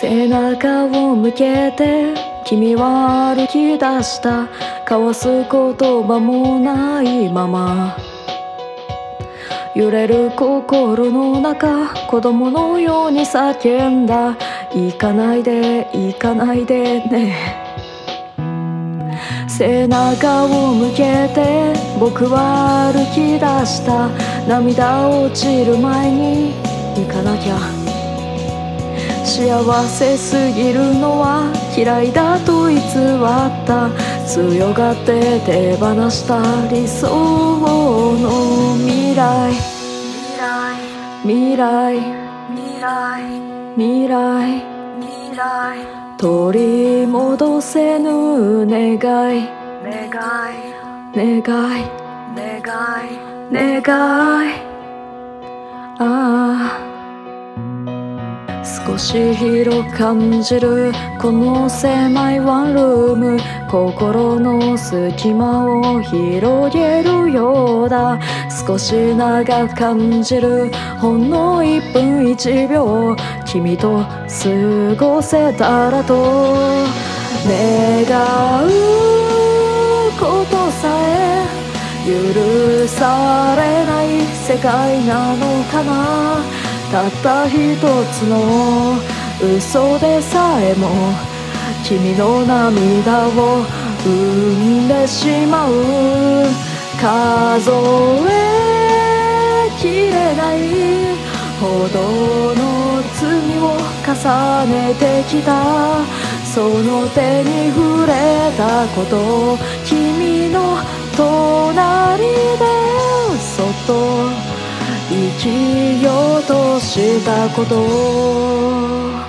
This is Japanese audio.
背中を向けて君は歩き出した。交わす言葉もないまま。揺れる心の中子供のように叫んだ。行かないで行かないでね。背中を向けて僕は歩き出した。涙落ちる前に行かなきゃ。幸せすぎるのは嫌いだと偽った強がって手放した理想の未来。未来。未来。未来。未来。取り戻せぬ願い。願い。願い。願い。願い少し広く感じるこの狭いワンルーム。心の隙間を広げるようだ。少し長く感じるほんの1分1秒。君と過ごせたらと。願うことさえ許されない世界なのかな。たった一つの嘘でさえも君の涙を生んでしまう。数えきれないほどの罪を重ねてきた。その手に触れたこと君の隣でそっと生きよう。としたことを